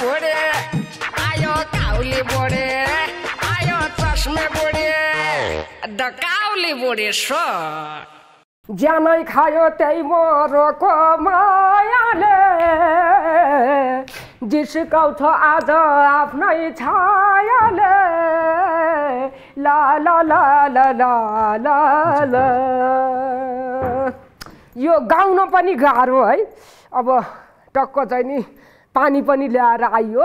बुढे आयो काउली बुढे आयो Chashme बुढे the काउली बुढे so ज्यानै खायो त्यही मरको मायाले जिस्काउँछ आज आफ्नै छायाले ला ला ला ला ला ला ला यो गाउन पनि गाह्रो है अब टक्क चाहिँ नि पानी पनि ल्याएर आइयो।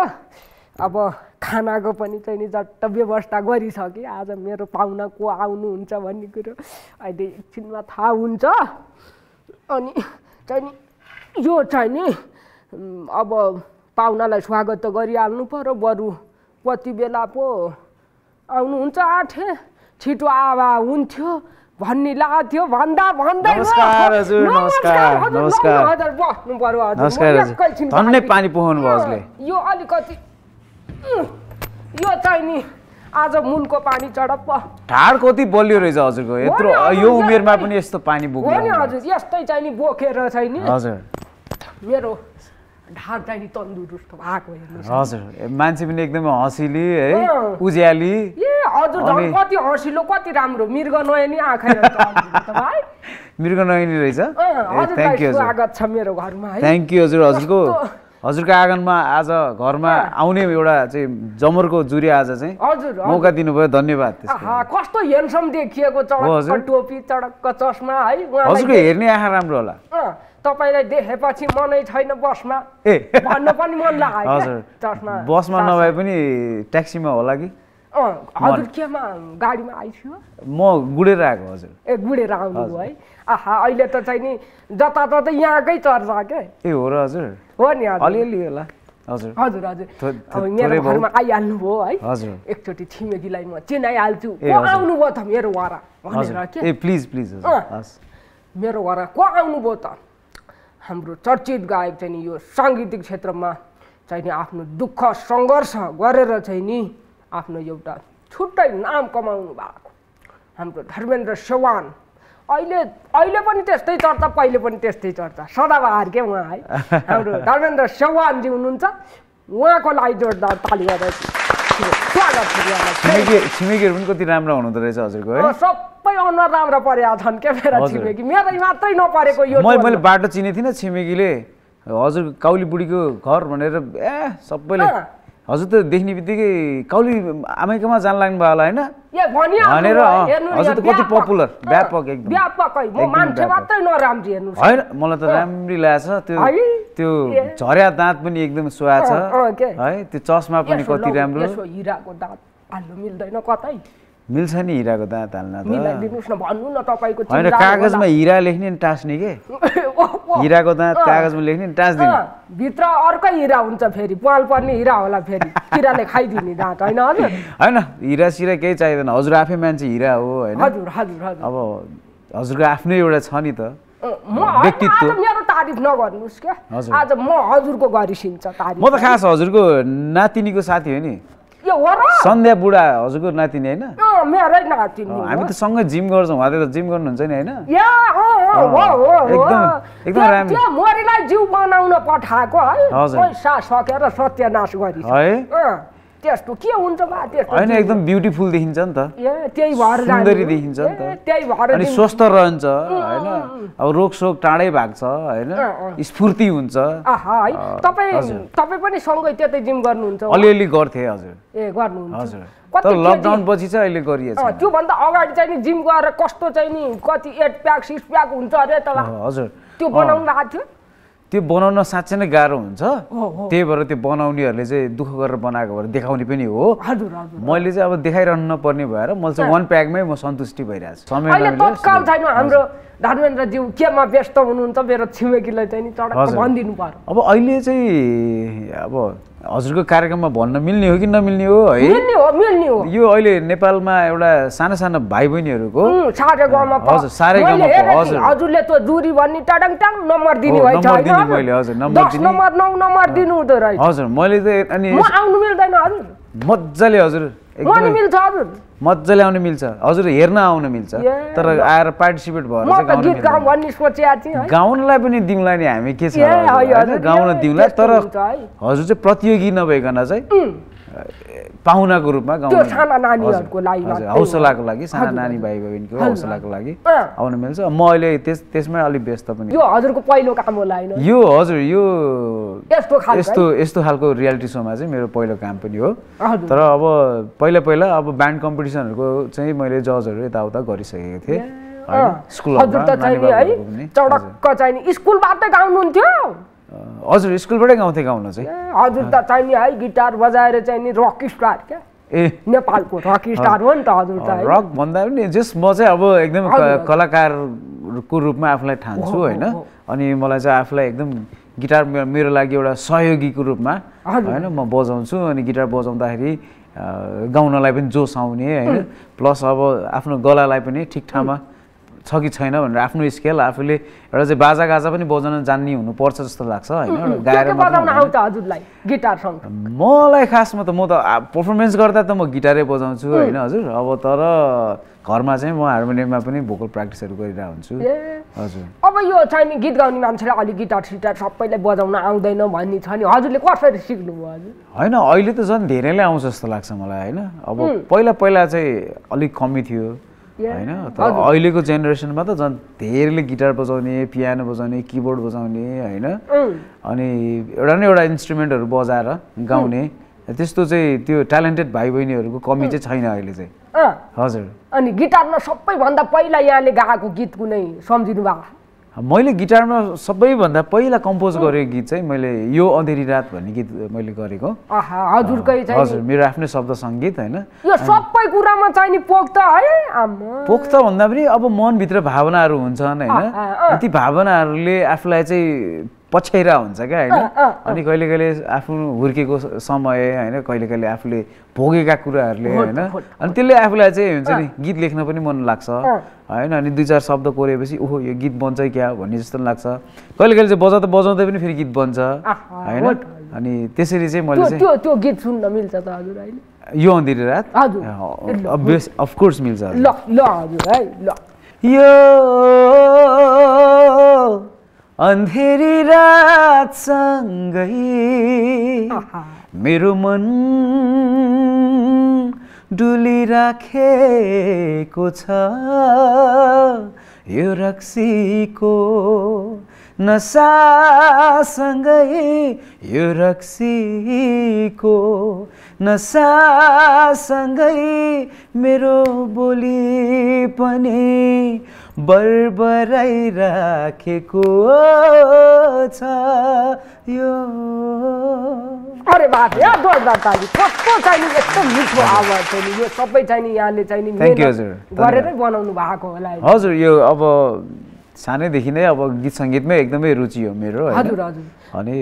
अब खानाको पनि चाहिँ नि झट्ट व्यवस्था गरिसकेँ। आज मेरो पाहुना को आउनुहुन्छ भन्ने कुरो अहिले एकछिनमा थाहा हुन्छ। अनि चाहिँ नि यो चाहिँ नि अब पाहुनालाई स्वागत त गरिहाल्नु पऱ्यो बरु। कति बेला पो आउनुहुन्छ आठे? छिटो आवा हुन्थ्यो। भन्ने लाग्थ्यो भन्दा भन्दै नमस्कार हजुर, नमस्कार, नमस्कार। हजुर बस्नु पर्यो हजुर नमस्कार म हजुर एकैछिन धन्नै पानी पोखाउनु भयो हजुरले यो अलिकति यो चाहिँ नि आज मुनको पानी चडप्प ढाड कति बलियो रहेछ हजुरको यत्रो यो उमेरमा पनि यस्तो पानी हो नि हजुर यस्तै चाहिँ नि बोकेर चाहिँ नि हजुर मेरो ढाड चाहिँ नि तन्दुरुस्त भएको हेर्नुहोस् हजुर मान्छे पनि एकदमै हँसिली है। उज्याली। ए हजुर झन् कति हँसिलो कति राम्रो। मृग नयनी आँखा मृग नयनी रहेछ? थ्याङ्क यू स्वागत छ मेरो घरमा है। थ्याङ्क यू हजुर हजुरको। हजुरको आँगनमा आज घरमा आउने एउटा चाहिँ जमरको जुरी आज चाहिँ हजुर। मौका दिनुभयो धन्यवाद कस्तो हेन्सम देखिएको। टोपी चडक्क चस्मा है हजुरको हेर्ने आँखा राम्रो होला। तपाईँलाई देखेपछि मनै छैन बसमा। ए। भन्न पनि मन लाग्यो चस्मा। बसमा नभए पनि ट्याक्सीमा होला कि? हजुर केमा? गाडीमा आइथियो म गुडेर आएको हजुर। ए गुडेर आउनुभयो है। आहा अहिले त चाहिँ नि जताततै यहाँकै चर्चा के ए हो र हजुर। हो नि अलिअलि होला हजुर। हजुर हजुर। मेरो। घरमा आइहाल्नु भयो है। हजुर। एकचोटि छिमेकीलाई म चिनाइहाल्छु। आउनुभयो त मेरो वरा? भनेर के? ए प्लिज प्लिज मेरो घरमा को आउनुभयो त? हाम्रो चर्चित गायक चाहिँ नि यो साङ्गीतिक क्षेत्रमा चाहिँ नि आफ्नो दुःख सङ्घर्ष गरेर चाहिँ नि आफ्नो एउटा छुट्टै नाम कमाउनु भएको। हाम्रो धर्मेन्द्र सेवान अहिले अहिले पनि त्यस्तै चर्चा पहिले पनि त्यस्तै चर्चा। सदाबहार के उहाँ है? हाम्रो धर्मेन्द्र सेवानजी हुनुहुन्छ। उहाँको लागि जोरदार ताली गरेर स्वागत। छिमेकी छिमेकीहरू पनि कति राम्रो हुनुहुँदो रहेछ हजुरको है सबै अनुहार राम्रा परेका छन् क्या मेरा। छिमेकी मेरै मात्रै नपरेको यो मैले। बाटो चिनेको थिइनँ छिमेकीले हजुर काउली बुढीको घर भनेर ए सबैले। हजुर त देख्ने बित्तिकै काउली आमैकोमा जान लाग्नु भयो होला होइन? भनेर, हजुर त कति अँ, व्यापक एकदम। होइन मलाई त राम्री त्यो है? त्यो ए। झर्या दाँत पनि एकदम सुहा छ? है त्यो चस्मा पनि कति राम्रो। हिराको दाँत हाल्नु मिल्दैन कतै। मिल्छ नि हिराको दाँत हाल्न त। मिलाइदिनुहोस् न भन्नु न तपाईँको होइन कागजमा। हिरा लेख्ने नि टाँस्ने के? हिराको दाँत कागजमा लेख्ने नि टाँस्दिने भित्र अर्कै हिरा हुन्छ फेरि पाल पर्ने हिरा होला फेरि। किराले खाइदिने दाँत होइन हजुर? होइन हिरा सिरा केही चाहिँदैन। हजुर आफै मान्छे हिरा हो होइन? हजुर हजुर हजुर। अब हजुरको आफ्नै एउटा छ नि त। म व्यक्तित्व। मेरो तारिफ नगर्नुहोस् क्या। आज म हजुरको गरिसिन्छ तारिफ। म त खास हजुरको नातिनीको साथी हो नि। सन्ध्या बुढा हजुरको नातिनी होइन? मेरै नातिनी। हामी त सँगै जिम गर्छौँ उहाँले त जिम गर्नुहुन्छ नि होइन? या अँ, अँ, हो हो हो एकदम- एकदम त्यो- मोरीलाई जिउ बनाउन पठाएको है। पैसा सकेर सत्यानाश गरि है? त्यस्तो के हुन्छ बा त्यस्तो होइन? एकदम ब्युटिफुल देखिन्छ नि त। ए त्यही भएर सुन्दरी। देखिन्छ नि त। त्यही भएर अनि स्वस्थ रहन्छ होइन? अब रोगसोग टाढै भाग्छ होइन? अँ, अँ। स्फूर्ति हुन्छ। है। तपाईँ। तपाईँ पनि सँगै त्यतै जिम गर्नुहुन्छ? अलिअलि गर्थेँ हजुर। ए गर्नुहुन्छ। हजुर। तर? लकडाउन पछि चाहिँ अहिले गरिएछ। त्योभन्दा अगाडि चाहिँ नि जिम गएर कस्तो चाहिँ नि कति एट प्याक सिक्स प्याक हुन्छ अरे त हजुर। त्यो बनाउनु भएको थियो? त्यो बनाउन साँच्चै नै गाह्रो हुन्छ। त्यही भएर त्यो बनाउनेहरूले चाहिँ दुःख गरेर बनाएको भएर देखाउने पनि हो। मैले चाहिँ अब देखाइरहनु नपर्ने भएर मैले चाहिँ वान प्याकमै म सन्तुष्टि भइरहेको छु तत्काल छैन हाम्रो धर्मेन्द्रज्यू केमा व्यस्त हुनुहुन्छ मेरो छिमेकीलाई चाहिँ नि। भनिदिनु पर्यो। अब अहिले चाहिँ अब हजुरको कार्यक्रममा भन्न मिल्ने हो कि नमिल्ने हो है मिल्ने हो मिल्ने हो यो अहिले नेपालमा एउटा साना साना भाइ बहिनीहरूको सारे गाउँमा हजुर, सारे गाउँमा हजुर। हजुरले त्यो जुरी भन्ने टाडङ टाङ नम्बर दिने हो, भएछ नम्बर होइन दिने? मैले, हजुर, नम्बर दिने। नम्बर नौ नम्बर दिनु हुँदो रहेछ हजुर मैले चाहिँ अनि म आउनु मिल्दैन हजुर मजाले मिल्छ हजुर मजाले आउनु मिल्छ हजुर। हेर्न आउन मिल्छ। तर आएर पार्टिसिपेट भएर गाउनलाई पनि दिउँला नि हामी के छ गाउन दिउँला तर। हजुर चाहिँ प्रतियोगी नभइकन चाहिँ पाहुनाको रूपमा त्यो साना नानीहरूको लागि हौसलाको लागि साना नानी। भाइ बहिनीको हौसलाको लागि। आउन मिल्छ। म अहिले त्यस त्यसमै अलिक व्यस्त पनि यो हजुरको पहिलो काम होला होइन। यो हजुर यो यस्तो यस्तो यस्तो खालको रियालिटी सोमा चाहिँ मेरो पहिलो काम पनि हो। तर अब पहिला पहिला अब ब्यान्ड कम्पिटिसनहरूको चाहिँ मैले जजहरू यताउता गरिसकेको थिएँ। स्कुलबाटै गाउनुहुन्थ्यो। हजुर स्कुलबाटै गाउँथेँ गाउन चाहिँ। हजुर त चाहिँ नि है गिटार बजाएर चाहिँ नि रक स्टार क्या। ए। नेपालको रक स्टार हो नि त हजुर त रक भन्दा पनि जस म चाहिँ अब एकदम। कलाकारको रूपमा आफूलाई ठान्छु होइन। अनि मलाई चाहिँ आफूलाई एकदम गिटार मेरो लागि एउटा सहयोगीको रूपमा। होइन म बजाउँछु। अनि गिटार बजाउँदाखेरि गाउनलाई पनि जोस आउने होइन। प्लस अब आफ्नो गलालाई पनि ठिक ठाउँमा छ कि छैन भनेर आफ्नो स्केल आफूले एउटा चाहिँ बाजा गाजा पनि बजाउन जान्ने हुनुपर्छ जस्तो लाग्छ होइन? गाएर मलाई खासमा त म त पर्फर्मेन्स गर्दा त म गिटारै बजाउँछु होइन हजुर? अब तर घरमा चाहिँ म हार्मोनियममा पनि भोकल प्र्याक्टिसहरू गरिरहेको हुन्छु। हजुर। अब यो चाहिँ नि गीत गाउने मान्छेलाई अलिक गिटार सिटार सबैलाई बजाउन आउँदैन भन्ने छ नि। हजुरले कसरी सिक्नुभयो हजुर? होइन अहिले त झन् धेरैले आउँछ जस्तो लाग्छ मलाई होइन? अब पहिला पहिला चाहिँ अलिक कमी थियो। होइन? तर अहिलेको जेनेरेसनमा त झन् धेरैले गिटार बजाउने पियानो बजाउने किबोर्ड बजाउने होइन? उम्, अनि एउटा न एउटा इन्स्ट्रुमेन्टहरू बजाएर गाउने। त्यस्तो चाहिँ त्यो ट्यालेन्टेड भाइ बहिनीहरूको कमी चाहिँ छैन अहिले चाहिँ। हजुर। अनि गिटारमा सबैभन्दा पहिला यहाँले गाएको गीत कुनै सम्झिनु भएको मैले गिटारमा सबैभन्दा पहिला कम्पोज गरेको गीत चाहिँ मैले यो अँधेरी रात भन्ने गीत मैले गरेको। हजुर मेरो आफ्नै शब्द सङ्गीत होइन। यो सबै कुरामा चाहिँ पोख्त है पोख्त भन्दा पनि अब मनभित्र भावनाहरू हुन्छन् होइन। ती भावनाहरूले आफूलाई चाहिँ पछ्याइरा हुन्छ क्या होइन? अनि कहिले कहिले आफ्नो हुर्केको समय होइन? कहिले कहिले आफूले भोगेका कुराहरूले होइन? अनि त्यसले आफूलाई चाहिँ हुन्छ नि गीत लेख्न पनि मन लाग्छ। होइन? अनि दुई चार शब्द कोरेपछि ओहो यो गीत बन्छ क्या? भन्ने जस्तो लाग्छ। कहिले कहिले चाहिँ बजाउँदा बजाउँदै पनि फेरि गीत बन्छ होइन। अनि त्यसरी चाहिँ मैले चाहिँ त्यो गीत सुन्न मिल्छ त हजुर अहिले? यो अँधेरी रात? अफकोर्स मिल्छ। ल ल हजुर है ल। यो अन्धेरी रातसँगै। मेरो मन डुलिराखेको छ यो रक्सीको नसासँगै यो रक्सीको नसासँगै मेरो बोली पनि बरबराइराखेको छ यो अरे जोरदार ताली कस्तो चाहिँ नि यस्तो मिठो आवाज चाहिँ नि यो सबै चाहिँ नि यहाँले चाहिँ नि। गरेरै बनाउनु भएको होला। हजुर यो अब सानैदेखि नै अब गीत सङ्गीतमै एकदमै रुचि हो मेरो हजुर हजुर अनि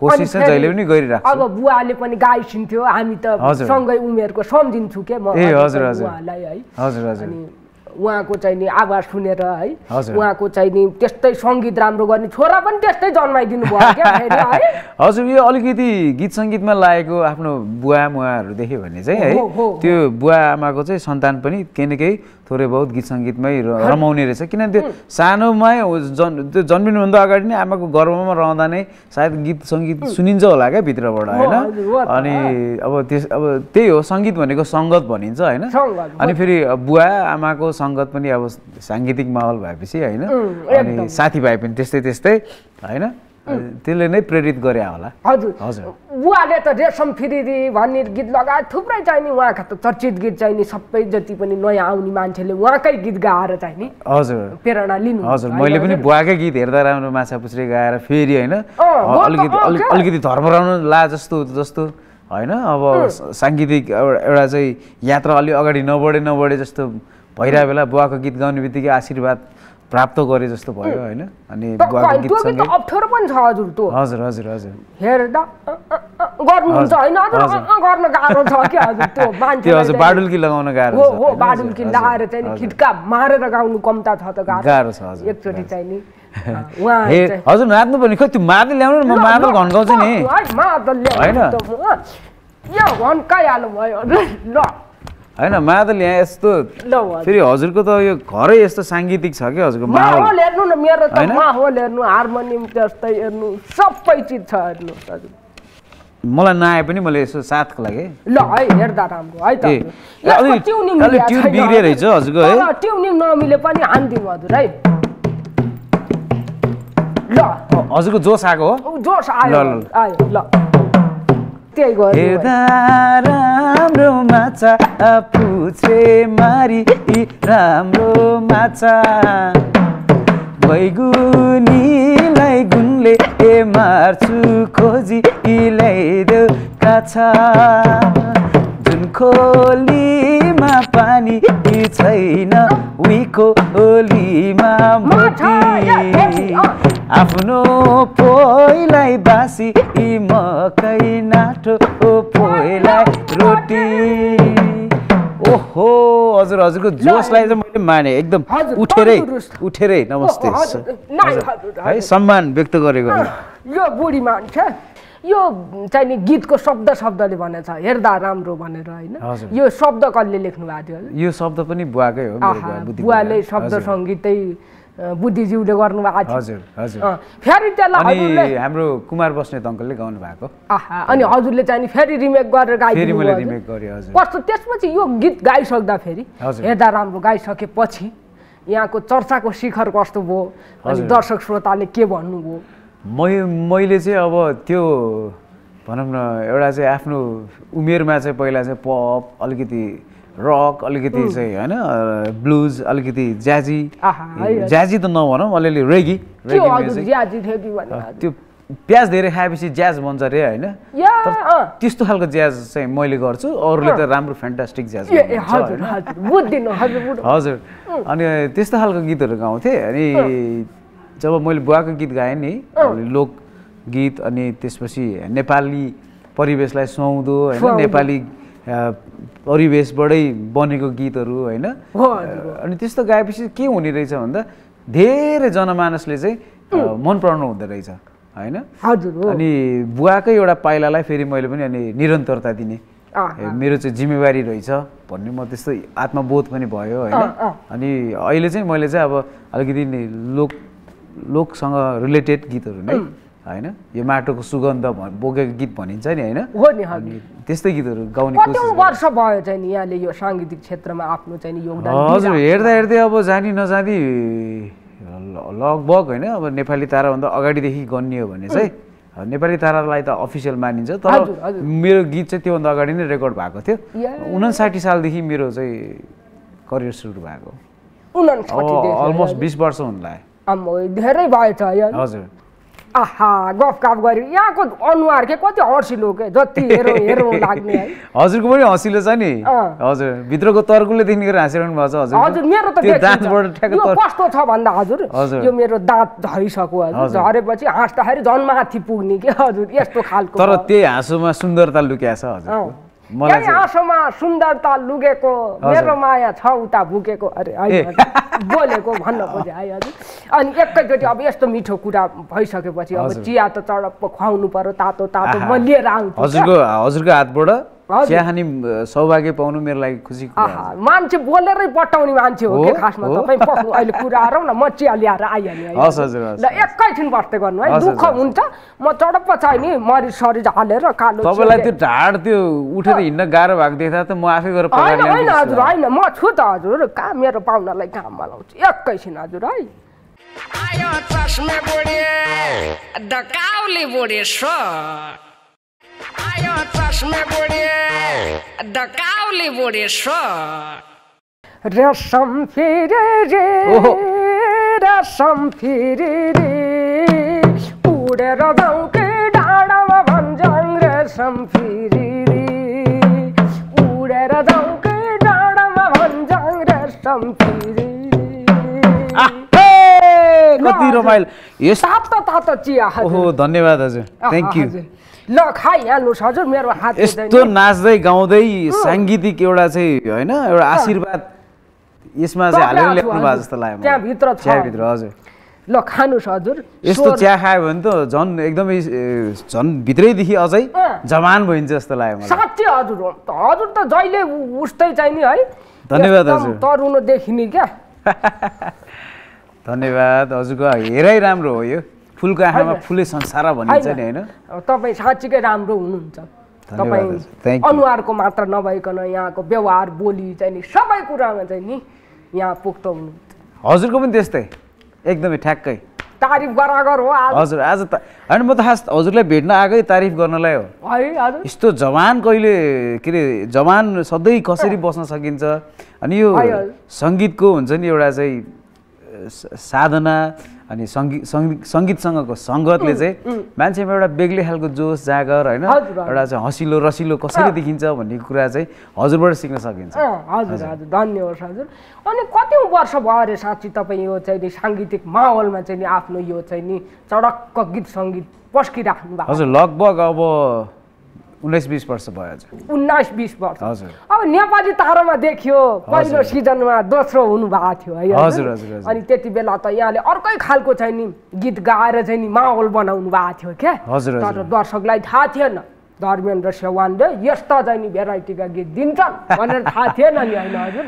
कोसिस चाहिँ जहिले पनि गरिरहेको अब बुवाले पनि गाइसिन्थ्यो हामी त। सँगै उमेरको सम्झिन्छु के म ए, हजुर, हजुर। उहाँलाई है हजुर हजुर अनि उहाँको चाहिँ नि आवाज सुनेर है। उहाँको चाहिँ नि त्यस्तै सङ्गीत राम्रो गर्ने छोरा पनि त्यस्तै जन्माइदिनु भयो क्या है हजुर यो अलिकति गीत सङ्गीतमा लागेको आफ्नो बुवा मुवाहरू देख्यो भने चाहिँ हो। त्यो बुवा आमाको चाहिँ सन्तान पनि केही न केही थोरै बहुत गीत सङ्गीतमै रमाउने रहेछ। किनभने त्यो सानोमै जन् त्यो जन्मिनुभन्दा अगाडि नै आमाको गर्भमा रहँदा नै सायद गीत सङ्गीत सुनिन्छ होला क्या भित्रबाट होइन। अनि अब त्यस अब त्यही हो सङ्गीत भनेको सङ्गत भनिन्छ होइन? अनि फेरि बुवा आमाको सङ्गत पनि अब साङ्गीतिक माहौल भएपछि होइन? अनि साथीभाइ पनि त्यस्तै त्यस्तै होइन? त्यसले नै प्रेरित गरे होला। हजुर। हजुर। बुवाले त रेशम फिरिरी भन्ने गीत लगाए थुप्रै चाहिँ नि उहाँका त चर्चित गीत चाहिँ नि सबै जति पनि नयाँ आउने मान्छेले उहाँकै गीत गाएर चाहिँ नि हजुर। प्रेरणा लिनु हजुर मैले पनि बुवाकै गीत हेर्दा राम्रो माछा पुछ्रे गाएर फेरि होइन अलिकति? अलिकति धर्मराउनु ला जस्तो जस्तो होइन? अब साङ्गीतिक एउटा एउटा चाहिँ यात्रा अलि अगाडि नबढे नबढे जस्तो भइरहेको बेला बुवाको गीत गाउने बित्तिकै आशीर्वाद प्राप्त गरे जस्तो भयो होइन? अनि अप्ठ्यारो पनि छ हजुर त्यो। हजुर हजुर हजुर। हेर्दा गर्नुहुन्छ होइन? गर्न गाह्रो छ क्या हजुर त्यो मान्छे हजुर बाडुल्की लगाउन गाह्रो हो हो? बाडुल्की लाएर चाहिँ नि। खिट्का मारेर गाउनु कम्ता छ त गाह्रो। छ हजुर एकचोटि चाहिँ नि। हजुर नाच्नु पर्ने खोइ त्यो मादल ल्याउनु म मादल घन्काउँछु नि। होइन? यो भन्काइहाल्नु भयो ल। होइन मादल यहाँ यस्तो फेरि हजुरको त यो घरै यस्तो साङ्गीतिक छ क्या हजुरको माहौल? हेर्नु न मेरो त? माहौल हेर्नु हार्मोनियम त्यस्तै हेर्नु सबै चिज छ हेर्नु हजुर। मलाई नआए पनि मैले यसो साथको लागि। ल है हेर्दा राम्रो है त। ट्युन हजुर। रहेछ हजुरको, है? ट्युनिङ नमिले पनि हानिदिउँ हजुर है। ल। हजुरको जोस आएको हो? जोस आयो ल, ल, ल। आयो ल। त्यही गर्नु हेर्दा राम्रो माछा पुछे मारी राम्रो माछा। बैगुनीलाई गुनले ए मार्छु खोजी ल्याइदेऊ काछा। जुन खोलीमा पानी छैन उहीको ओलीमा। आफ्नो पोइलाई बासी मकै नाठो पोइलाई रोटी। ओहो हजुर हजुरको जोसलाई चाहिँ मैले माने एकदम उठेरै। उठेरै नमस्ते है। सम्मान व्यक्त गरेको यो बुढी मान्छे। यो चाहिँ नि गीतको शब्द शब्दले भनेछ हेर्दा राम्रो भनेर होइन। यो शब्द कसले लेख्नु भएको थियो? यो शब्द पनि बुवाकै हो बुवाले बुवा। शब्द सङ्गीतै बुद्धिज्यूले गर्नुभएको थियो हजुर हजुर अँ, फेरि त्यसलाई हाम्रो कुमार बस्नेत अङ्कलले गाउनु भएको अनि हजुरले चाहिँ फेरि रिमेक गरेर गाइदिनु कस्तो त्यसपछि यो गीत गाइसक्दा फेरि। हेर्दा राम्रो गाइसकेपछि यहाँको चर्चाको शिखर कस्तो भयो अनि। दर्शक श्रोताले के भन्नुभयो मै मैले चाहिँ अब त्यो भनौँ न एउटा चाहिँ आफ्नो उमेरमा चाहिँ पहिला चाहिँ पप अलिकति रक अलिकति चाहिँ होइन ब्लुज अलिकति ज्याजी। ज्याजी त नभनौँ अलिअलि रेगी? त्यो प्याज धेरै खाएपछि ज्याज भन्छ अरे होइन। त्यस्तो खालको ज्याज चाहिँ मैले गर्छु अरूले त राम्रो फ्यान्टास्टिक ज्याज हजुर अनि त्यस्तो खालको गीतहरू गाउँथेँ अनि जब मैले बुवाको गीत गाएँ नि लोक गीत अनि त्यसपछि नेपाली परिवेशलाई सुहाउँदो होइन। नेपाली परिवेशबाटै बनेको गीतहरू होइन। अनि त्यस्तो गाएपछि के हुने रहेछ भन्दा धेरै जनमानसले चाहिँ मन पराउनु हुँदो रहेछ होइन। अनि बुवाकै एउटा पाइलालाई फेरि मैले पनि अनि निरन्तरता दिने। मेरो चाहिँ जिम्मेवारी रहेछ भन्ने म त्यस्तो आत्मबोध पनि भयो होइन। अनि अहिले चाहिँ मैले चाहिँ अब अलिकति लोक लोकसँग रिलेटेड गीतहरू नै होइन? यो माटोको सुगन्ध बोकेको गीत भनिन्छ नि होइन? हो नि अनि त्यस्तै गीतहरू गाउने कोसिस। वर्ष भयो चाहिँ नि यहाँले यो साङ्गीतिक क्षेत्रमा आफ्नो चाहिँ नि योगदान हजुर? हेर्दा हेर्दै अब जानी नजानी लगभग होइन? अब नेपाली ताराभन्दा अगाडिदेखि गनियो भने चाहिँ नेपाली तारालाई त अफिसियल मानिन्छ तर। मेरो गीत चाहिँ त्योभन्दा अगाडि नै रेकर्ड भएको थियो। उनासाठी सालदेखि मेरो चाहिँ करियर सुरु भएको। अलमोस्ट बिस वर्ष हुन लाग्यो। आम्मै, धेरै भएछ हजुर आहा गफ काफ गऱ्यो यहाँको अनुहार के कति हर्सिलो के जति हेरौँ हेरौँ लाग्ने है हजुरको पनि हँसिलो छ नि। हजुर भित्रको तर्कुलेदेखि लिएर हाँसिरहनु भएको छ हजुर हजुर मेरो त यो कस्तो छ भन्दा हजुर। यो मेरो दाँत झरिसक्यो हजुर। झरेपछि हाँस्दाखेरि झन् माथि पुग्ने के हजुर यस्तो खालको तर। त्यही हाँसोमा सुन्दरता लुक्या छ हजुर। मलाई आँसुमा सुन्दरता लुगेको मेरो माया छ उता भुकेको अरे। बोलेको भन्न खोजे है हजुर अनि एकैचोटि अब यस्तो मिठो कुरा भइसकेपछि अब। चिया त चडप्प खुवाउनु पर्यो तातो तातो। म लिएर आउँछु। हजुरको हजुरको हातबाट। चिया खाने सौभाग्य पाउनु मेरो लागि आहा मान्छे बोलेरै पटाउने मान्छे हो के खासमा। तपाईँ पक्नु अहिले कुरा आरौँ न म चिया ल्याएर आइहाल्ने है। हस् हजुर, हस्, ल एकैछिन बस्दै गर्नु है दुःख। हुन्छ। म चडप्प चाहिँ नि मरिच सरिच हालेर कालो तपाईँलाई त्यो ढाड त्यो उठेर हिँड्न गाह्रो भएको देख्दा त म आफै गएर होइन हजुर होइन म छु त हजुर। कहाँ मेरो पाहुनालाई काममा लाउँछु एकैछिन हजुर है। आयो चस्मे बुढी डकाउली बुढी सो आयो चस्मे बुढी डकाउली बुढी सो रेशम फिरे रे ओहो। रेशम फिरे रे उडेर जाउँ कि डाँडामा भन्छन् रेशम फिरे रे उडेर जाउँ कि डाँडामा भन्छन् रेशम फिरे रे ए, कति रमाइलो। यस तातो तातो चिया ओहो धन्यवाद हजुर। Thank you. ल खाइहाल्नुहोस् हजुर मेरो हात यस्तो नाच्दै गाउँदै साङ्गीतिक एउटा चाहिँ होइन एउटा आशीर्वाद यसमा चाहिँ हालेर ल्याउनु छु, भएको। जस्तो लाग्यो। त्यहाँभित्र छ। त्यहाँभित्र हजुर। ल खानुहोस् हजुर यस्तो चिया खायो भने त झन् एकदमै झन् भित्रैदेखि अझै। जवान भइन्छ जस्तो लाग्यो साँच्चै हजुर। हजुर त जहिले उस्तै चाहिँ नि है। धन्यवाद हजुर। तरुनो देखिने क्या। धन्यवाद हजुरको हेराइ राम्रो हो यो। फुलको आँखामा। फुलै संसार भनिन्छ नि होइन। तपाईँ साँच्चीकै राम्रो हुनुहुन्छ। तपाईँ. अनुहारको मात्र नभइकन यहाँको व्यवहार बोली चाहिँ नि सबै कुरामा चाहिँ नि यहाँ पुग्त हुनुहुन्छ। हजुरको पनि त्यस्तै। एकदमै ठ्याक्कै। तारिफ गरागर हो हजुर आज त होइन म त खास हजुरलाई भेट्न आएकै तारिफ गर्नलाई हो। है हजुर यस्तो जवान कहिले के अरे जवान सधैँ कसरी बस्न सकिन्छ? अनि यो। सङ्गीतको हुन्छ नि एउटा चाहिँ साधना अनि सङ्गीत सङ्गीत सङ्गीतसँगको सङ्गतले चाहिँ मान्छेमा एउटा बेग्लै खालको जोस जागर होइन। एउटा चाहिँ हँसिलो रसिलो कसरी देखिन्छ भन्ने कुरा चाहिँ हजुरबाट सिक्न सकिन्छ। हजुर हजुर। धन्यवाद हजुर। अनि कति वर्ष भयो अरे साँच्ची तपाईँ यो चाहिँ नि साङ्गीतिक माहौलमा चाहिँ नि आफ्नो यो चाहिँ नि चडक्क गीत सङ्गीत पस्किराख्नु भएको हजुर लगभग अब उन्नाइस बिस वर्ष भयो हजुर उन्नाइस बिस वर्ष। हजुर। अब नेपाली तारामा देखियो। पहिलो सिजनमा दोस्रो हुनु भएको थियो है। हजुर। अनि त्यति बेला त यहाँले अर्कै खालको चाहिँ नि गीत गाएर चाहिँ नि माहौल बनाउनु भएको थियो क्या। हजुर, तर। दर्शकलाई थाहा थिएन। धर्मेन्द्र सेवानले यस्ता चाहिँ नि भेराइटीका गीत दिन्छन् भनेर थाहा थिएन नि होइन हजुर।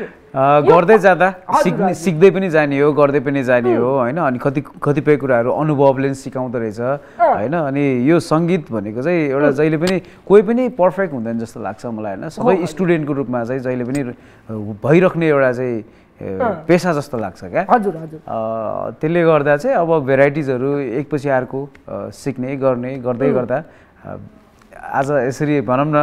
गर्दै जाँदा? सिक्ने। सिक्दै पनि जाने हो गर्दै पनि जाने हो होइन? अनि कति कतिपय कुराहरू अनुभवले पनि सिकाउँदो रहेछ होइन? अनि यो सङ्गीत भनेको चाहिँ एउटा जहिले पनि कोही पनि पर्फेक्ट हुँदैन जस्तो लाग्छ मलाई होइन? सबै स्टुडेन्टको रूपमा चाहिँ जहिले पनि भइराख्ने एउटा चाहिँ पेसा जस्तो लाग्छ क्या? हजुर हजुर। त्यसले गर्दा चाहिँ अब भेराइटिजहरू एकपछि अर्को सिक्ने गर्ने गर्दै गर्दा आज यसरी भनौँ न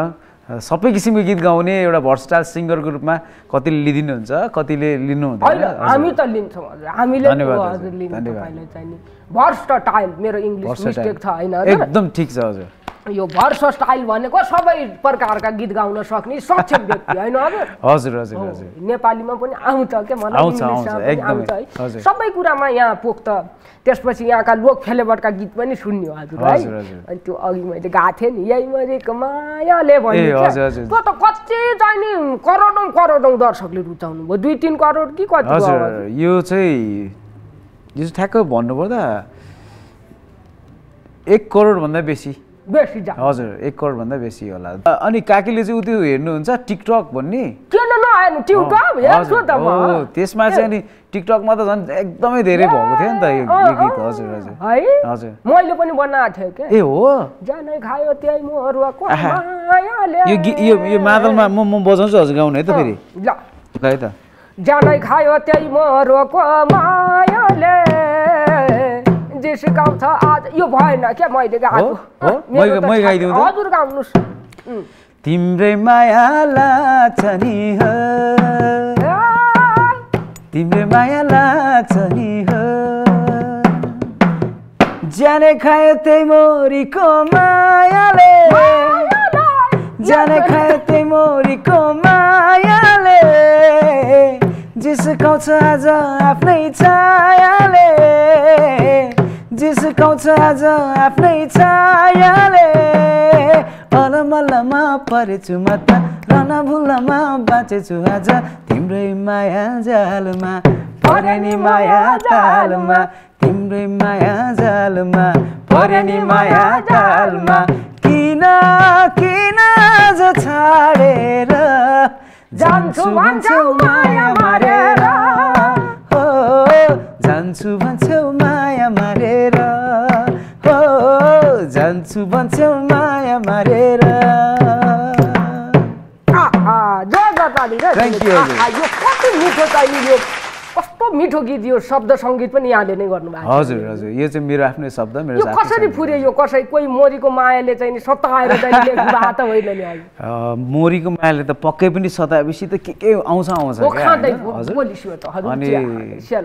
सबै किसिमको गीत गाउने एउटा भर्सटाइल सिङ्गरको रूपमा कतिले लिदिनुहुन्छ कतिले लिनु हुँदैन हामी त लिन्छौँ हामीले धन्यवाद हजुर। हजुर, लिन्छ धन्यवाद। तपाईँलाई चाहिँ नि। भर्स्ट टाइल मेरो इङ्ग्लिस। मिस्टेक छ होइन। एकदम ठिक छ हजुर। यो भर्स स्टाइल भनेको सबै प्रकारका गीत गाउन सक्ने सक्षम व्यक्ति होइन हजुर हजुर हजुर। नेपालीमा पनि आउँछ क्या मलाई। सबै कुरामा यहाँ पुग्छ त्यसपछि यहाँका लोक फेलेबटका गीत पनि सुन्यो हजुर है। अनि त्यो अघि मैले गाएको थिएँ नि यही मरेको मायाले हजुर। त्यो त कति चाहिँ नि करोडौँ करोडौँ दर्शकले रुचाउनु भयो। दुई तिन करोड कि कति यो चाहिँ यो ठ्याक्क भन्नुपर्दा एक करोडभन्दा बेसी। बेसी जा हजुर एक करोडभन्दा बेसी होला। अनि काकीले चाहिँ उ त्यो हेर्नुहुन्छ टिकटक भन्ने? त्यसमा चाहिँ अनि टिकटकमा त झन् एकदमै धेरै भएको थियो नि त यो गीत। हजुर हजुर। है? हजुर। मैले पनि बनाएको थिएँ क्या ए हो? जानै खायो त्यही मोरुवाको यो यो यो मादलमा म म बजाउँछु हजुर गाउनु है त फेरि। ल। ल है त। जानै खायो त्यही मोरुवाको मायाले। जिस्काउँछ आज यो भएन क्या मैले गाएको? हजुर गाउनुहोस्। तिम्रै माया लाग्छ नि हो तिम्रै माया लाग्छ नि हो। ज्यानै खायो त्यही मोरीको मायाले। ज्यानै खायो त्यही मोरीको मायाले। जिस्काउँछ आज आफ्नै छायाले। जिस्काउँछ आज आफ्नै छायाले। अलमल्लमा परेछु म त रन भुल्लमा बाँचेछु आज। तिम्रै माया जालमा परे नि माया तालमा। तिम्रै माया जालमा परे नि माया तालमा। किन किन आज छाडेर? जान्छु भन्छौ माया मारेर। हो जान्छु भन्छौ माया मारेर। जान्छु भन्छौ माया मारेर। कस्तो मिठो गीत यो शब्द सङ्गीत पनि यहाँले नै गर्नुभएको। हजुर हजुर। यो चाहिँ मेरो आफ्नै शब्द मेरो कसरी। फुर्यो यो? कसै कोही मोरीको मायाले चाहिँ नि सताएर त होइन नि मोरीको मायाले त पक्कै पनि सताएपछि त के के आउँछ आउँछ अनि।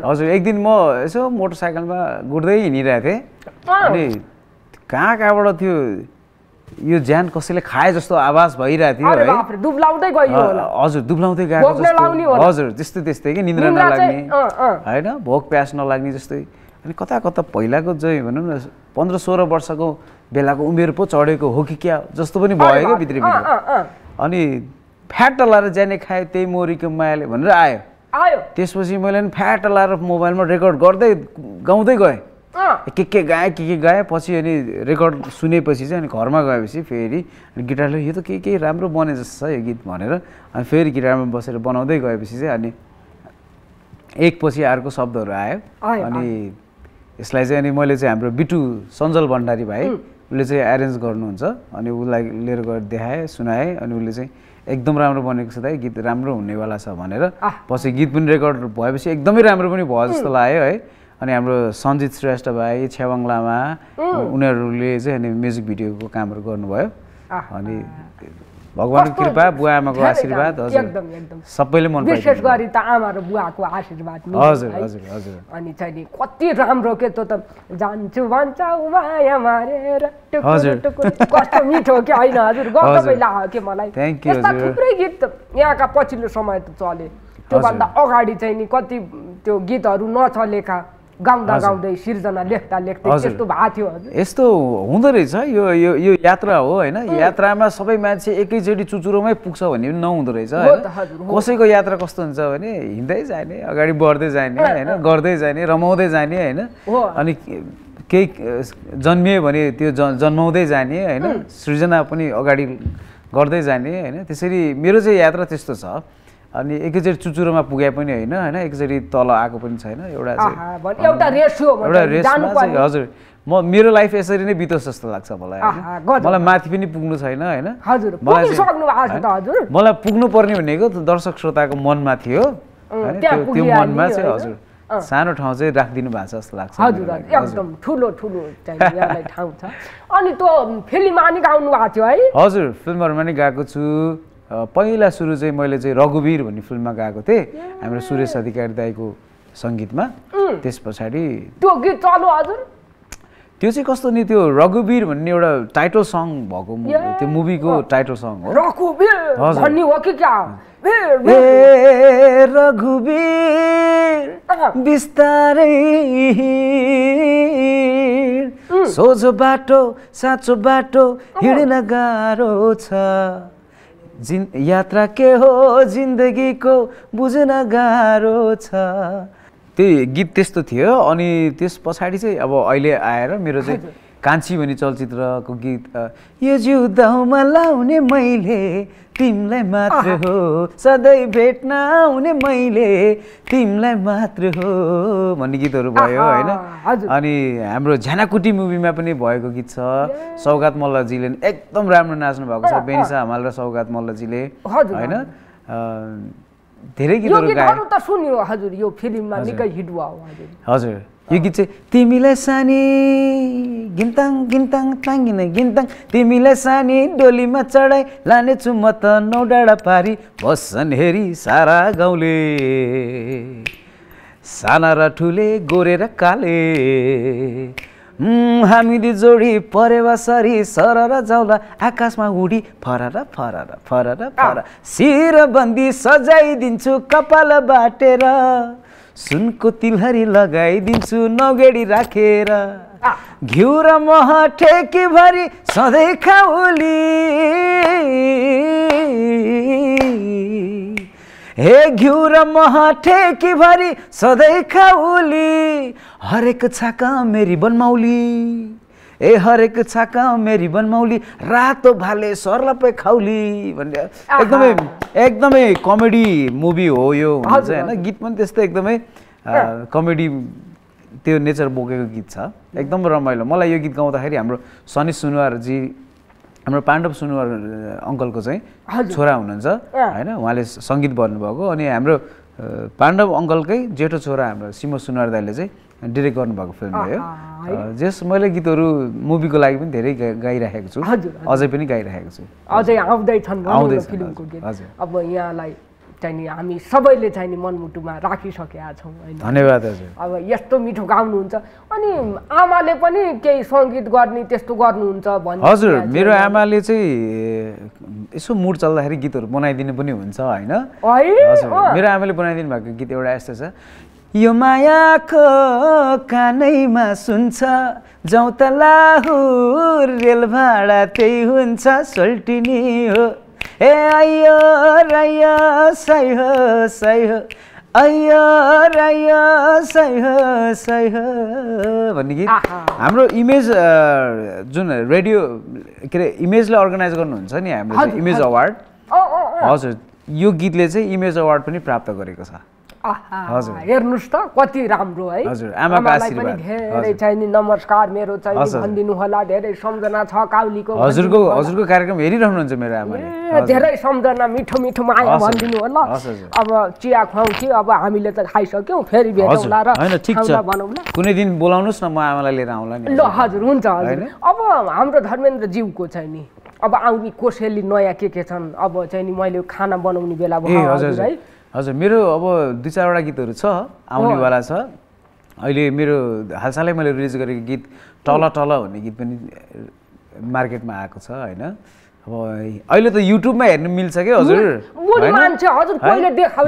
हजुर एक दिन म यसो मोटरसाइकलमा गुड्दै हिँडिरहेको थिएँ। अनि कहाँ कहाँबाट त्यो यो ज्यान कसैले खाए जस्तो आवाज भइरहेको थियो है। दुब्लाउँदै गयो हजुर दुब्लाउँदै गएको जस्तो। हजुर त्यस्तै त्यस्तै कि निन्द्रा नलाग्ने। होइन भोक प्यास नलाग्ने जस्तै। अनि कता कता पहिलाको चाहिँ भनौँ न पन्ध्र सोह्र वर्षको बेलाको उमेर पो चढेको हो कि क्या जस्तो पनि भयो क्या भित्र भित्र। अनि फ्याट लाएर ज्याने खायो त्यही मोरीको मायाले भनेर आयो। आयो। त्यसपछि मैले नि फ्याट लाएर मोबाइलमा रेकर्ड गर्दै गाउँदै गएँ। के के गाएँ के के गाएँ पछि अनि रेकर्ड सुनेपछि चाहिँ अनि घरमा गएपछि फेरि अनि गिटारले यो त के के राम्रो बने जस्तो छ यो गीत भनेर अनि फेरि गिटारमा बसेर बनाउँदै गएपछि चाहिँ अनि एकपछि अर्को शब्दहरू आयो। अनि यसलाई चाहिँ अनि मैले चाहिँ हाम्रो बिटु सञ्जल भण्डारी भाइ उसले चाहिँ एरेन्ज गर्नुहुन्छ। अनि उसलाई लिएर गएर देखाएँ सुनाएँ अनि उसले चाहिँ एकदम राम्रो बनेको छ दाइ गीत राम्रो हुनेवाला छ भनेर। पछि गीत पनि रेकर्ड भएपछि एकदमै राम्रो पनि भयो जस्तो लाग्यो है। अनि हाम्रो सञ्जित श्रेष्ठ भाइ छेवाङ लामा उनीहरूले चाहिँ अनि म्युजिक भिडियोको कामहरू गर्नुभयो। अनि भगवान्को कृपा बुवा आमाको आशीर्वाद हजुर। सबैले मन विशेष गरी त आमा र बुवाको आशीर्वाद हजुर है। हजुर हजुर अनि चाहिँ नि कति राम्रो के त त जान्छु भन्छ माया मारेर हजुर। कस्तो मिठो के होइन हजुर गर्दा। पहिला के मलाई यस्ता हजुर। थुप्रै गीत यहाँका पछिल्लो समय त चले त्योभन्दा अगाडि चाहिँ नि कति त्यो गीतहरू नचलेका गाउँदा। गाउँदै सिर्जना लेख्दा लेख्दै। त्यस्तो भएको थियो हजुर यस्तो हुँदो रहेछ यो यो यो यात्रा हो होइन यात्रामा सबै मान्छे एकैचोटि चुचुरोमै पुग्छ भन्ने पनि नहुँदो रहेछ। कसैको यात्रा कस्तो हुन्छ भने हिँड्दै जाने अगाडि बढ्दै जाने होइन गर्दै जाने रमाउँदै जाने होइन हो। अनि केही जन्मियो भने त्यो ज जन्माउँदै जाने होइन सृजना पनि अगाडि गर्दै जाने होइन त्यसरी मेरो चाहिँ यात्रा त्यस्तो छ अनि एकैचोटि चुचुरोमा पुगे पनि होइन होइन? एकचोटि तल आएको पनि छैन। एउटा एउटा रेसमा चाहिँ हजुर। म मेरो लाइफ यसरी नै बितोस् जस्तो लाग्छ मलाई। मलाई माथि पनि पुग्नु छैन होइन? मलाई पुग्नु पर्ने भनेको दर्शक श्रोताको मनमा थियो होइन? त्यो मनमा चाहिँ? हजुर। सानो ठाउँ चाहिँ राखिदिनु भएको छ जस्तो लाग्छ हजुर। एकदम ठुलो ठुलो ठाउँ छ। अनि त्यो फिल्ममा नि गाउनु भएको थियो है? हजुर फिल्महरूमा नि गएको छु। पहिला सुरु चाहिँ मैले चाहिँ रघुवीर भन्ने फिल्ममा गएको थिएँ। हाम्रो सुरेश अधिकारी दाईको सङ्गीतमा। त्यस पछाडि त्यो गीत चल्यो हजुर त्यो चाहिँ कस्तो नि त्यो रघुवीर भन्ने एउटा टाइटल सङ भएको त्यो मुभीको टाइटल सङ हो। रघुवीर। बिस्तारै। सोझो बाटो साँचो बाटो हिँड्न गाह्रो छ। जिन यात्रा के हो जिन्दगीको बुझ्न गाह्रो छ। त्यो गीत त्यस्तो थियो अनि त्यस पछाडि चाहिँ अब अहिले आएर मेरो चाहिँ कान्छी भन्ने चलचित्रको गीत यो जिउ दाउमा लाउने मैले तिमीलाई मात्र हो सधैँ भेट्न आउने मैले तिमीलाई मात्र हो भन्ने गीतहरू भयो होइन। अनि हाम्रो झ्यानाकुटी मुभीमा पनि भएको गीत छ। सौगात मल्लजीले एकदम राम्रो नाच्नु भएको छ। बेनिसा हमाल र सौगात मल्लजीले होइन। धेरै गीतहरू सुन्यो हजुर। यो फिल्ममा निकै हिट भयो हजुर। यो गीत चाहिँ तिमीलाई सानी गिन्ताङ गिन्ताङ ताङ्गिन गिन्ताङ तिमीलाई सानी डोलीमा चढाइ लानेछु म त नौ डाँडा पारी बस्छन् हेरी सारा गाउँले साना र ठुले गोरे र काले हामीले जोडी परेवा सरी सरर जाउँला आकाशमा उडी फरर फरर फरर फर शिरबन्दी सजाइदिन्छु कपाल बाटेर सुनको तिलहरी लगाइदिन्छु नौगेडी राखेर। घिउ र मह ठेकीभरि सधैँ खाउली। हे घिउ र मह ठेकीभरि सधैँ खाउली। हरेक छाका मेरी बनमाउली। ए हरेक छाका मेरी बनमाउली रातो भाले सर्लपै खाउली भन्ने। एकदमै एकदमै कमेडी मुभी हो यो हुनु चाहिँ होइन? गीत पनि त्यस्तै एकदमै कमेडी त्यो नेचर बोकेको गीत छ। एकदम रमाइलो। मलाई यो गीत गाउँदाखेरि हाम्रो सनी सुनवारजी हाम्रो पाण्डव सुनवार अङ्कलको चाहिँ छोरा हुनुहुन्छ होइन? उहाँले सङ्गीत भन्नुभएको अनि हाम्रो पाण्डव अङ्कलकै जेठो छोरा हाम्रो सिमो सुनवार दाईले चाहिँ डिरेक्ट गर्नुभएको फिल्म हो यो। अ, जस मैले गीतहरू मुभीको लागि पनि धेरै गा- गाइराखेको छु। अझै पनि गाइराखेको छु। अझै आउँदैछन् फिल्मको गीत। अब यहाँलाई चाहिँ हामी सबैले चाहिँ नि मनमुटुमा राखिसकेका छौँ होइन। धन्यवाद हजुर। अब यस्तो मिठो गाउनुहुन्छ। अनि आमाले पनि केही सङ्गीत गर्ने त्यस्तो गर्नुहुन्छ भन्ने हजुर मेरो। आमाले चाहिँ यसो मुड चल्दाखेरि गीतहरू बनाइदिनु पनि हुन्छ होइन। मेरो आमाले बनाइदिनु भएको गीत एउटा यस्तो छ। यो मायाको कानैमा सुन्छ जाउँ त लाहुर रेल भाडा त्यही हुन्छ सोल्टिनी हो ए आइयो राइयो सही हो सही हो आयो रायो सही हो सही हो भन्ने गीत आहा। हाम्रो इमेज जुन रेडियो के अरे इमेजलाई अर्गनाइज गर्नुहुन्छ नि हजुर, इमेज। अवार्ड। हजुर यो गीतले चाहिँ इमेज अवार्ड पनि प्राप्त गरेको छ हजुर। हेर्नुहोस् त कति राम्रो है हजुर, आमालाई। पनि धेरै हजुर। चाहिँ नि नमस्कार मेरो चाहिँ। भनिदिनु होला धेरै सम्झना छ काउलीको हजुरको। हजुरको कार्यक्रम हेरिरहनुहुन्छ मेरो आमाले। धेरै सम्झना मिठो मिठो माया भनिदिनु होला। अब चिया खुवाउँ कि अब हामीले त खाइसक्यौँ फेरि भेटौँला र बनाउँला कुनै दिन बोलाउनुहोस् न म आमालाई लिएर आउँला नि ल हजुर हुन्छ हजुर? अब हाम्रो धर्मेन्द्र ज्यूको चाहिँ नि अब आउने कोसेली नयाँ के के छन् अब चाहिँ नि मैले खाना बनाउने बेला भयो है हजुर मेरो अब दुई चारवटा गीतहरू छ आउनेवाला छ अहिले मेरो हालसालै मैले रिलिज गरेको गीत टल टल भन्ने गीत पनि मार्केटमा आएको छ होइन अब अहिले त युट्युबमा हेर्न मिल्छ क्या हजुर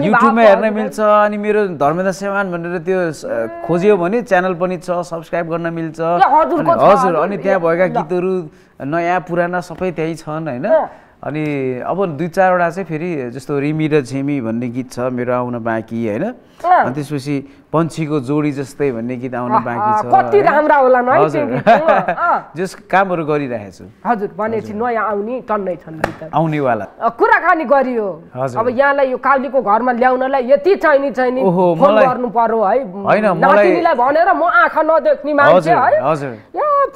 युट्युबमा हेर्न। मिल्छ अनि मेरो धर्मेन्द्र सेवान भनेर त्यो खोज्यो भने च्यानल पनि छ सब्सक्राइब गर्न मिल्छ हजुर। अनि त्यहाँ भएका। गीतहरू नयाँ पुराना सबै त्यहीँ छन् होइन। अनि अब दुई चारवटा चाहिँ फेरि जस्तो रिमी र झिमी भन्ने गीत छ मेरो आउन बाँकी होइन। अनि त्यसपछि पन्छीको जोडी जस्तै भन्ने गीत आउन बाँकी छ कति? राम्रा होला न गीत। जस कामहरू गरिरहेको छु हजुर भनेपछि नयाँ आउने टन्नै छन् गीतहरू आउनेवाला। कुराकानी गरियो। अब यहाँलाई यो काउलीको घरमा ल्याउनलाई यति चाहिने चाहिने ओहो, फोन गर्नु पर्यो है। होइन, मलाई- नातिनीलाई भनेर म आँखा नदेख्ने मान्छे है। हजुर।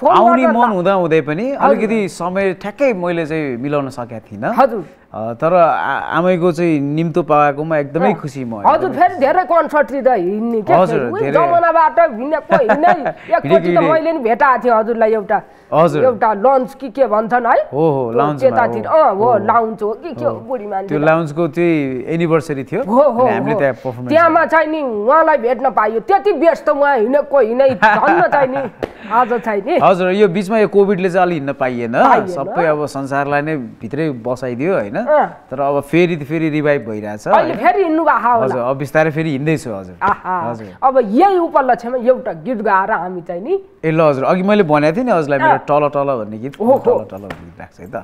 आउने मन हुँदा हुँदै पनि अलिकति समय ठ्याक्कै मैले चाहिँ मिलाउन सकेको थिइनँ। हजुर। तर आमैको चाहिँ निम्तो पाएकोमा एकदमै खुसी म हजुर। फेरि धेरै कन्सर्ट दिँदा हिँड्ने। जमानाबाट हिँडेको हिँड्नै एकचोटि त मैले नि भेटाएको थिएँ हजुरलाई एउटा हजुर। एउटा लन्च कि के भन्छन् है हो, हो, लाउन्जमा, त्यतातिर अँ हो। लाउन्ज हो कि के हो बुढी मान्छे त्यो लाउन्जको चाहिँ एनिभर्सरी थियो हो हो अनि हामीले। त्यहाँ पर्फर्मेन्स त्यहाँमा चाहिँ नि उहाँलाई भेट्न पाइयो त्यति व्यस्त उहाँ हिँडेको हिँडै धन्न चाहिँ नि आज चाहिँ नि हजुर यो बिचमा यो कोभिडले चाहिँ अलि हिँड्न पाइएन। सबै अब संसारलाई नै भित्रै बसाइदियो होइन। तर अब फेरि फेरि रिभाइभ भइरहेछ अहिले? फेरि हिँड्नु भएको हजुर अब बिस्तारै फेरि हिँड्दैछु हजुर। अब यही उपलक्ष्यमा एउटा गीत गाएर हामी चाहिँ नि ए ल हजुर। अघि मैले भनेको थिएँ नि हजुरलाई मेरो। टल टल भन्ने गीत। टल टल भन्ने गीत राख्छ है त।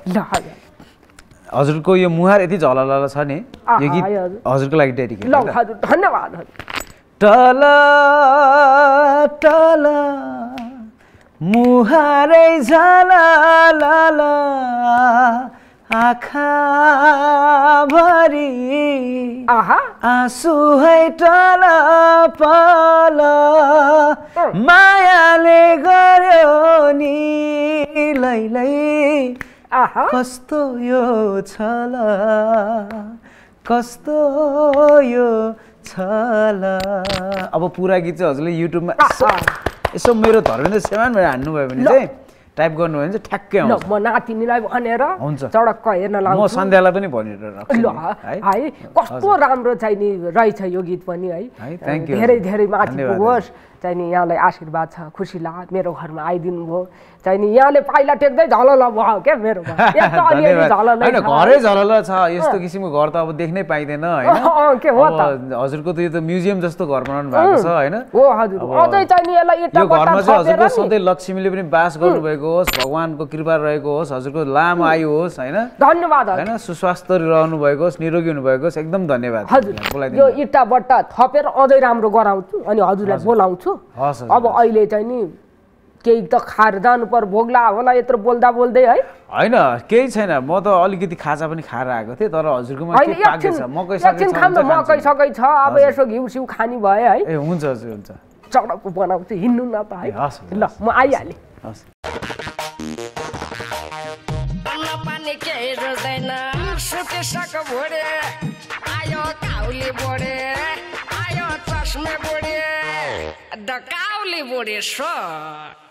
हजुरको यो मुहार यति झलल छ नि यो गीत हजुर। हजुरको लागि डेडिकेट हजुर धन्यवाद टल टल मुहारै झलल आँखाभरि आहा। आँसु है टल पल। मायाले गर्यो नि लैलै। आहा। कस्तो यो छल कस्तो यो छल। अब पुरा गीत चाहिँ हजुरले युट्युबमा यसो यसो मेरो धर्मेन्द्र सेवान भनेर हान्नुभयो भने। चाहिँ टाइप गर्नुभयो भने चाहिँ ठ्याक्कै ल आउँछ। म नातिनीलाई भनेर। चडक्क हेर्न म लाउँछु। सन्ध्यालाई पनि भनेर ल है कस्तो राम्रो चाहिँ नि रहेछ यो गीत पनि है। धेरै। धेरै माथि पुगोस्। चाहिँ नि यहाँलाई आशीर्वाद छ खुसी लाग मेरो घरमा आइदिनु भयो चाहिँ नि यहाँले पाइला टेक्दै झलल भयो क्या मेरो होइन। घरै झलल छ यस्तो किसिमको घर त अब देख्नै पाइँदैन होइन? हजुरको त यो त म्युजियम जस्तो घर बनाउनु भएको छ होइन? यो घरमा चाहिँ हजुरको सधैँ लक्ष्मीले पनि बास गर्नुभएको होस् भगवान्को कृपा रहेको होस् हजुरको लामो आयु होस् होइन? धन्यवाद हजुर। होइन सुस्वास्थ्य रहनु भएको होस् निरोगी हुनुभएको होस् एकदम धन्यवाद। हजुर। यो इँटा बट्टा थपेर अझै राम्रो गराउँछु अनि हजुरलाई बोलाउँछु। अब अहिले चाहिँ नि केही त खाएर जानु पर्यो भोग्ला होला यत्रो बोल्दा बोल्दै है? होइन केही छैन। म त अलिकति खाजा पनि खाएर आएको थिएँ तर हजुरकोमा एकछिन मकै सकै मकै छ। अब। यसो घिउ सिउ खाने भयो है। ए हुन्छ हजुर हुन्छ। चडक बनाउँछु हिँड्नु न त है। ल म आइहालेँ। हस्। आयो काउली बुढे आयो चस्मे बुढे द काउली बुढे सर